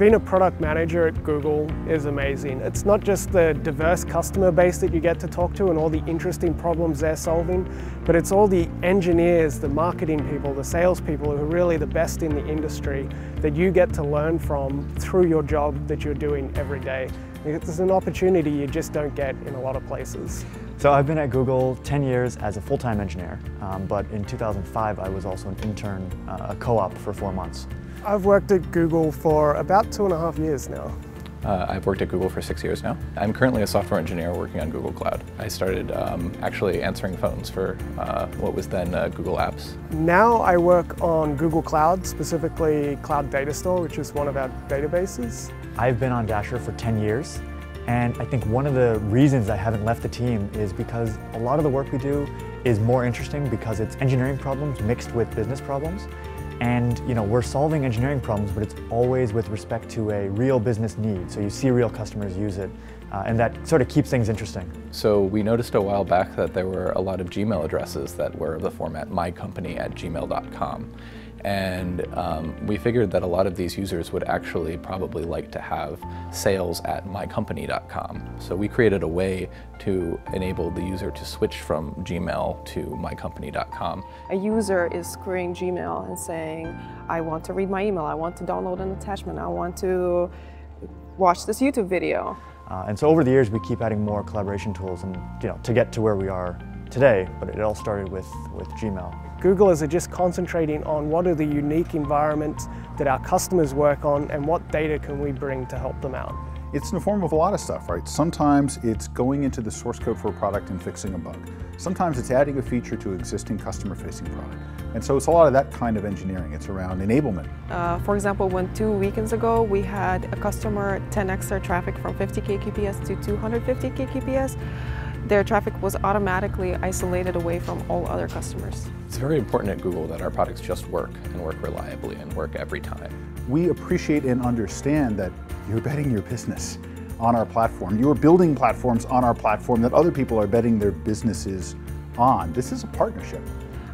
Being a product manager at Google is amazing. It's not just the diverse customer base that you get to talk to and all the interesting problems they're solving, but it's all the engineers, the marketing people, the salespeople who are really the best in the industry that you get to learn from through your job that you're doing every day. It's an opportunity you just don't get in a lot of places. So I've been at Google 10 years as a full-time engineer, um, but in 2005 I was also an intern, uh, a co-op for four months. I've worked at Google for about two and a half years now. Uh, I've worked at Google for six years now. I'm currently a software engineer working on Google Cloud. I started um, actually answering phones for uh, what was then uh, Google Apps. Now I work on Google Cloud, specifically Cloud Datastore, which is one of our databases. I've been on Dasher for 10 years, and I think one of the reasons I haven't left the team is because a lot of the work we do is more interesting because it's engineering problems mixed with business problems. And you know, we're solving engineering problems, but it's always with respect to a real business need. So you see real customers use it, uh, and that sort of keeps things interesting. So we noticed a while back that there were a lot of Gmail addresses that were of the format mycompany at gmail.com. And um, we figured that a lot of these users would actually probably like to have sales at mycompany.com. So we created a way to enable the user to switch from Gmail to mycompany.com. A user is querying Gmail and saying, I want to read my email, I want to download an attachment, I want to watch this YouTube video. Uh, and so over the years, we keep adding more collaboration tools and, you know, to get to where we are today, but it all started with, with Gmail. Google is just concentrating on what are the unique environments that our customers work on and what data can we bring to help them out. It's in the form of a lot of stuff, right? Sometimes it's going into the source code for a product and fixing a bug. Sometimes it's adding a feature to existing customer-facing product. And so it's a lot of that kind of engineering. It's around enablement. Uh, for example, when two weekends ago we had a customer 10x their traffic from 50 kbps to 250 kbps, their traffic was automatically isolated away from all other customers. It's very important at Google that our products just work and work reliably and work every time. We appreciate and understand that you're betting your business on our platform. You're building platforms on our platform that other people are betting their businesses on. This is a partnership.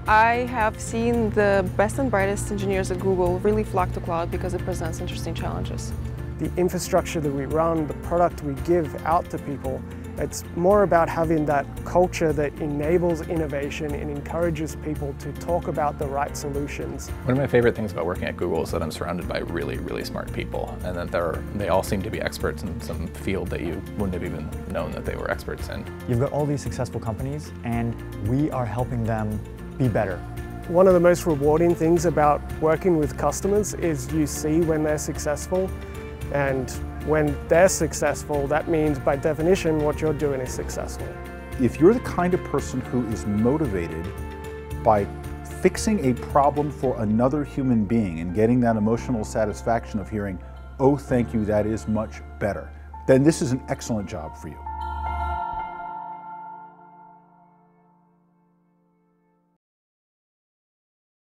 I have seen the best and brightest engineers at Google really flock to cloud because it presents interesting challenges. The infrastructure that we run, the product we give out to people, it's more about having that culture that enables innovation and encourages people to talk about the right solutions. One of my favorite things about working at Google is that I'm surrounded by really, really smart people and that they're, they all seem to be experts in some field that you wouldn't have even known that they were experts in. You've got all these successful companies and we are helping them be better. One of the most rewarding things about working with customers is you see when they're successful and when they're successful, that means by definition what you're doing is successful. If you're the kind of person who is motivated by fixing a problem for another human being and getting that emotional satisfaction of hearing, oh, thank you, that is much better, then this is an excellent job for you.